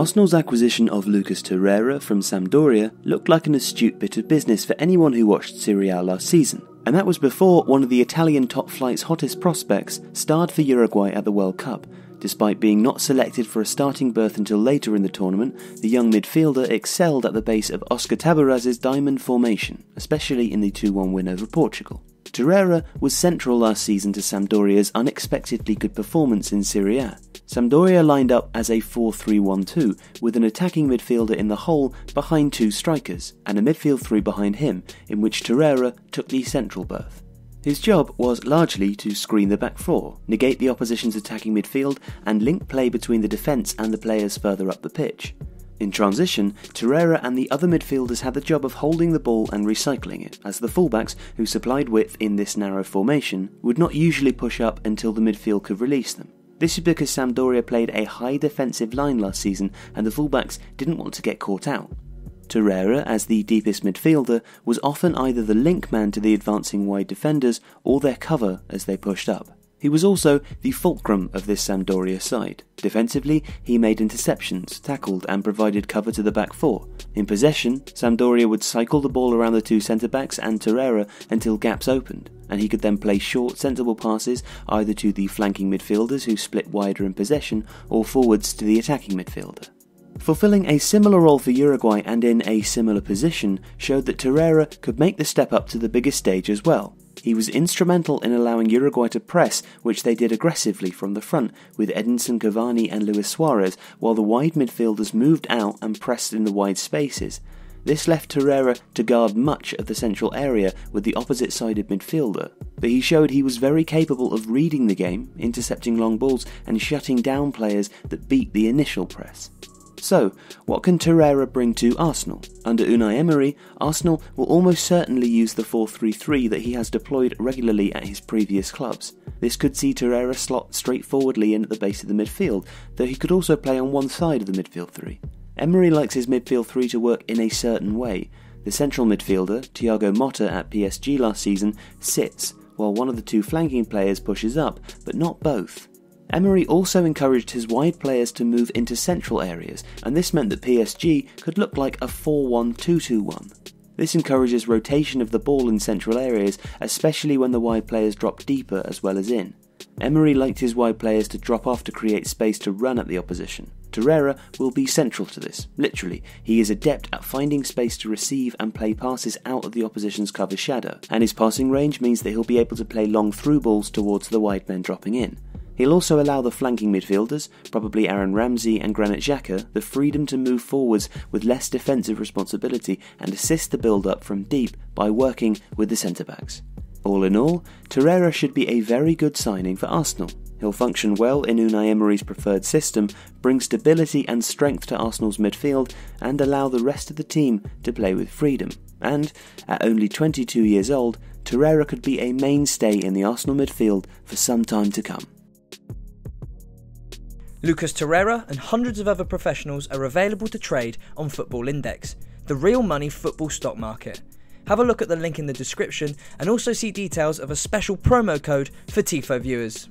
Arsenal's acquisition of Lucas Torreira from Sampdoria looked like an astute bit of business for anyone who watched Serie A last season, and that was before one of the Italian top flight's hottest prospects starred for Uruguay at the World Cup. Despite being not selected for a starting berth until later in the tournament, the young midfielder excelled at the base of Oscar Tabarez's diamond formation, especially in the 2 1 win over Portugal. Torreira was central last season to Sampdoria's unexpectedly good performance in Serie A. Sampdoria lined up as a 4 3 1 2, with an attacking midfielder in the hole behind two strikers, and a midfield three behind him, in which Torreira took the central berth. His job was largely to screen the back four, negate the opposition's attacking midfield, and link play between the defence and the players further up the pitch. In transition, Torreira and the other midfielders had the job of holding the ball and recycling it, as the fullbacks, who supplied width in this narrow formation, would not usually push up until the midfield could release them. This is because Sampdoria played a high defensive line last season and the fullbacks didn't want to get caught out. Torreira, as the deepest midfielder, was often either the link man to the advancing wide defenders or their cover as they pushed up. He was also the fulcrum of this Sampdoria side. Defensively, he made interceptions, tackled, and provided cover to the back four. In possession, Sampdoria would cycle the ball around the two centre backs and Torreira until gaps opened, and he could then play short, sensible passes either to the flanking midfielders who split wider in possession or forwards to the attacking midfielder. Fulfilling a similar role for Uruguay and in a similar position showed that Torreira could make the step up to the biggest stage as well. He was instrumental in allowing Uruguay to press, which they did aggressively from the front, with Edinson Cavani and Luis Suarez, while the wide midfielders moved out and pressed in the wide spaces. This left Torreira to guard much of the central area with the opposite sided midfielder, but he showed he was very capable of reading the game, intercepting long balls, and shutting down players that beat the initial press. So, what can Torreira bring to Arsenal? Under Unai Emery, Arsenal will almost certainly use the 4 3 3 that he has deployed regularly at his previous clubs. This could see Torreira slot straightforwardly in at the base of the midfield, though he could also play on one side of the midfield three. Emery likes his midfield three to work in a certain way. The central midfielder, Thiago Motta at PSG last season, sits, while one of the two flanking players pushes up, but not both. Emery also encouraged his wide players to move into central areas, and this meant that PSG could look like a 4 1 2 2 1. This encourages rotation of the ball in central areas, especially when the wide players drop deeper as well as in. Emery liked his wide players to drop off to create space to run at the opposition. Torreira will be central to this, literally. He is adept at finding space to receive and play passes out of the opposition's cover shadow, and his passing range means that he'll be able to play long through balls towards the wide men dropping in. He'll also allow the flanking midfielders, probably Aaron Ramsey and Granit Xhaka, the freedom to move forwards with less defensive responsibility and assist the build up from deep by working with the centre backs. All in all, Torreira should be a very good signing for Arsenal. He'll function well in Unai Emery's preferred system, bring stability and strength to Arsenal's midfield, and allow the rest of the team to play with freedom. And, at only 22 years old, Torreira could be a mainstay in the Arsenal midfield for some time to come. Lucas Torreira and hundreds of other professionals are available to trade on Football Index, the real money football stock market. Have a look at the link in the description and also see details of a special promo code for TIFO viewers.